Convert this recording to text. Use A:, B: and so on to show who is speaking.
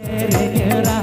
A: Yeah.